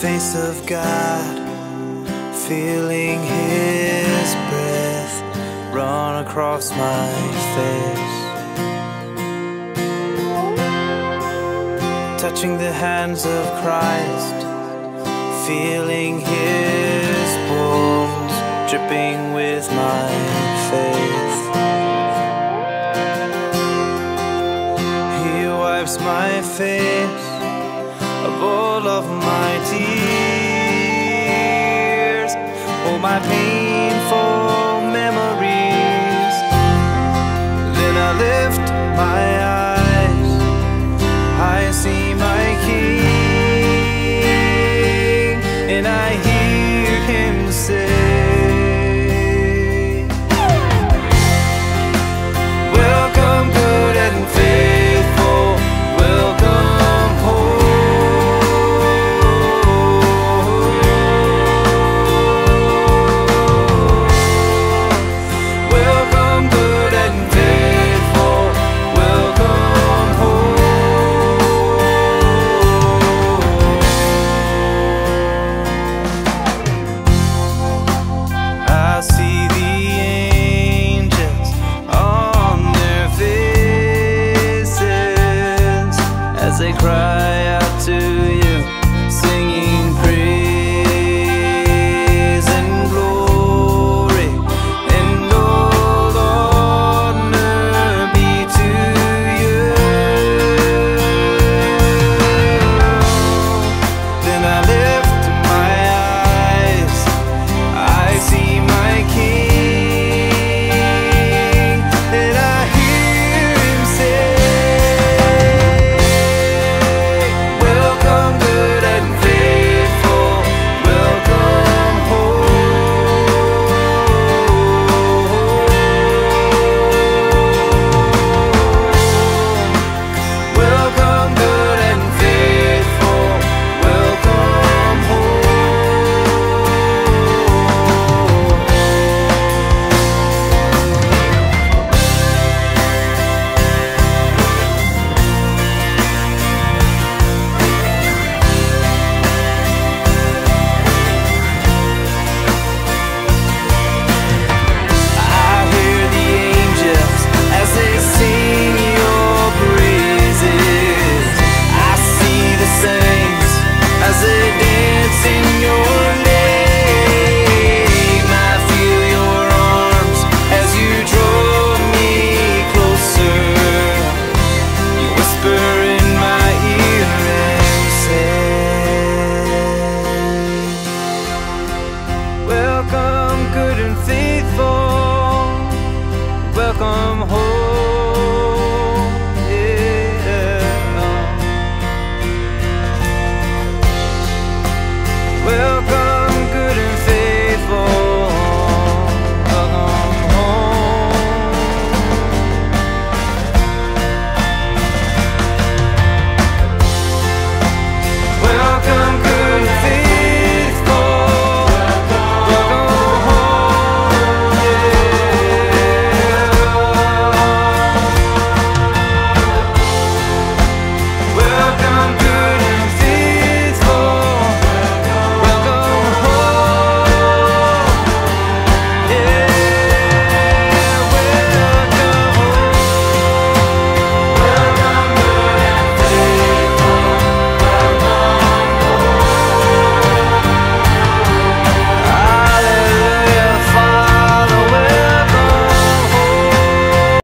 face of God, feeling His breath run across my face. Touching the hands of Christ, feeling His wounds dripping with my faith. He wipes my face of all of my my painful memories. Then I lift my faithful. Welcome home.